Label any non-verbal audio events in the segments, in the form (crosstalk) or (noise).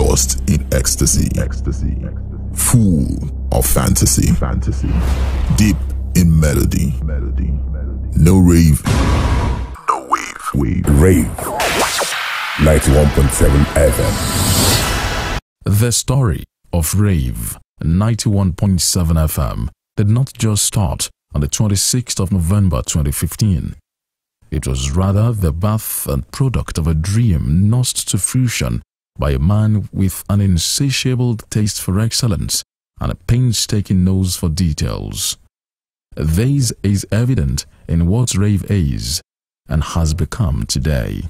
lost in ecstasy, ecstasy, full of fantasy, fantasy, deep in melody, melody, no rave, no wave, wave, Rave. 91.7 FM. The story of Rave 91.7 FM did not just start on the 26th of November 2015. It was rather the birth and product of a dream nursed to fruition by a man with an insatiable taste for excellence and a painstaking nose for details. This is evident in what Rave is and has become today.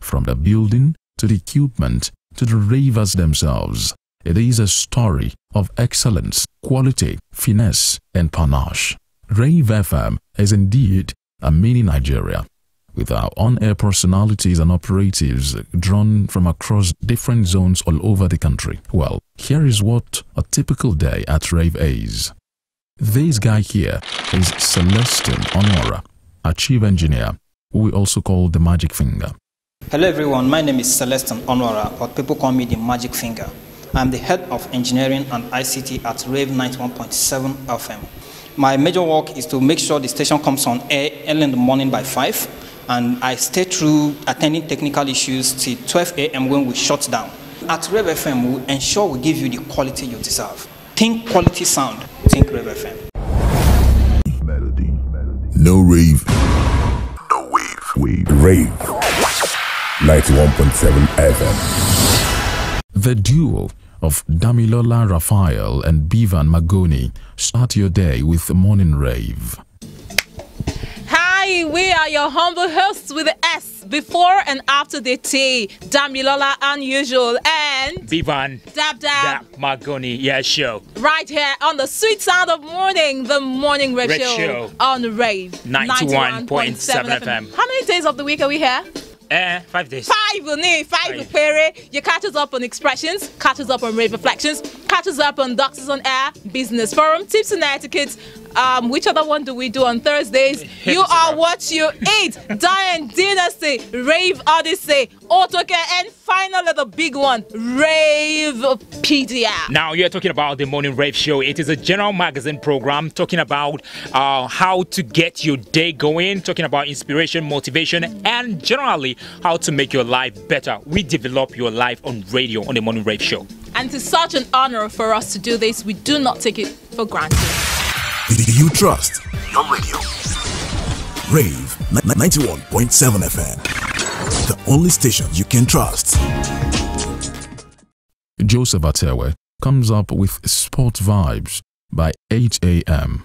From the building to the equipment to the ravers themselves, it is a story of excellence, quality, finesse, and panache. Rave FM is indeed a mini Nigeria, with our on-air personalities and operatives drawn from across different zones all over the country. Well, here is what a typical day at Rave is. This guy here is Celestin Onora, a chief engineer, who we also call the Magic Finger. Hello everyone, my name is Celestin Onwara, but people call me the Magic Finger. I'm the head of engineering and ICT at Rave 91.7 FM. My major work is to make sure the station comes on air early in the morning by 5, and I stay through attending technical issues till 12 a.m. when we shut down. At Rave FM, we ensure we give you the quality you deserve. Think quality sound, think Rave FM. melody, no rave, no wave, wave, Rave 91.7 FM. The duo of Damilola Raphael and Bivan Magoni start your day with the morning rave. We are your humble hosts with the S before and after the T. Damilola unusual and Vivan Dab Dab Dap Magoni, yeah, show. right here on the sweet sound of morning, the morning rave Rave show, show. on the rave 91.7 FM. How many days of the week are we here? Eh, five days. Five, five, Five. Pere. You catch us up on expressions, catch us up on rave reflections, catch us up on Doctors on Air, Business Forum, Tips and Etiquette. Um, which other one do we do on Thursdays? You are what you eat. (laughs) Diane Dynasty, Rave Odyssey, AutoCare, and finally the big one, Rave PDR. Now you're talking about the Morning Rave Show. It is a general magazine program talking about uh, how to get your day going, talking about inspiration, motivation, and generally how to make your life better. We develop your life on radio on the Morning Rave Show. And it's such an honor for us to do this. We do not take it for granted. You trust your radio. Rave 91.7 FM. The only station you can trust. Joseph Atewe comes up with Sport Vibes by 8 a.m.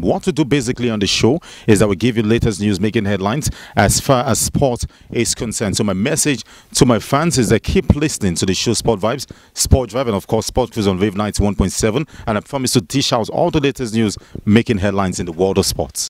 What to do basically on the show is that we give you latest news making headlines as far as sport is concerned. So my message to my fans is that keep listening to the show Sport Vibes, Sport Drive, and of course Sport Quiz on Rave 91.7. And I promise to dish out all the latest news making headlines in the world of sports.